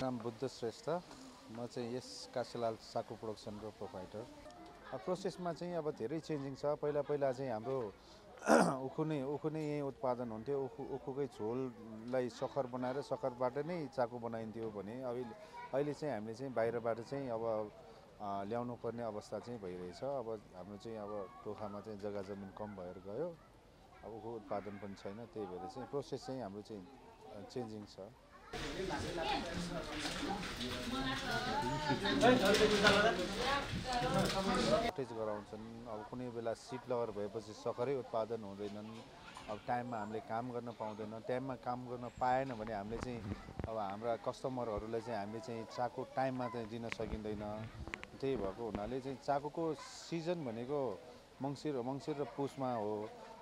नाम बुद्ध श्रेष्ठ। म चाहिँ यस काशीलाल साकु प्रोडक्सनको प्रोभाइडर प्रोसेसमा चाहिँ अब धेरै चेन्जिङ छ। पहिला पहिला चाहिँ हाम्रो उखु नै उखु नै यहीँ उत्पादन हुन्थ्यो। उखु उखुकै झोललाई सखर बनाएर सखरबाट नै चाकु बनाइन्थ्यो भने अहिले अहिले चाहिँ हामीले चाहिँ बाहिरबाट चाहिँ अब ल्याउनु पर्ने अवस्था चाहिँ भइरहेछ। अब हाम्रो चाहिँ अब टोखामा चाहिँ जग्गा जमिन कम भएर गयो। अब उखु उत्पादन पनि छैन त्यही भएर चाहिँ प्रोसेस चाहिँ हाम्रो चाहिँ चेन्जिङ छ। सर्टेज गराउँछन्। अब कुनै बेला सिट लवर भएपछि सखरै उत्पादन हुँदैनन्। अब टाइममा हामीले काम गर्न पाउँदैन। टाइममा काम गर्न पाएन भने हामीले चाहिँ अब हाम्रा कस्टमरहरूलाई चाहिँ हामीले चाहिँ चाको टाइममा चाहिँ दिन सकिँदैन। त्यही भएको हुनाले चाहिँ चाकुको सिजन भनेको मङ्सिर मङ्सिर र पुसमा हो।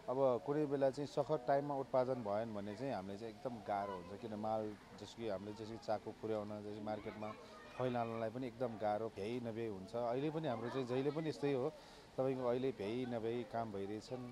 अब कुनै बेला चाहिँ सखर टाइममा उत्पादन भएन भने चाहिँ हामीले चाहिँ एकदम गाह्रो हुन्छ किन माल जस्तो कि हामीले जस्तो कि चाकु पुर्याउन जस्तो मार्केटमा फैलाउनलाई पनि एकदम गाह्रो भ्याइ नभ्याइ हुन्छ। अहिले पनि हाम्रो चाहिँ जहिले पनि यस्तै हो। तपाईँको अहिले भ्याइ नभ्याइ काम भइरहेछन्.